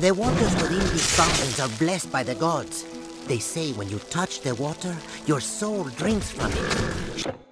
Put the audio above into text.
The waters within these fountains are blessed by the gods. They say when you touch the water, your soul drinks from it.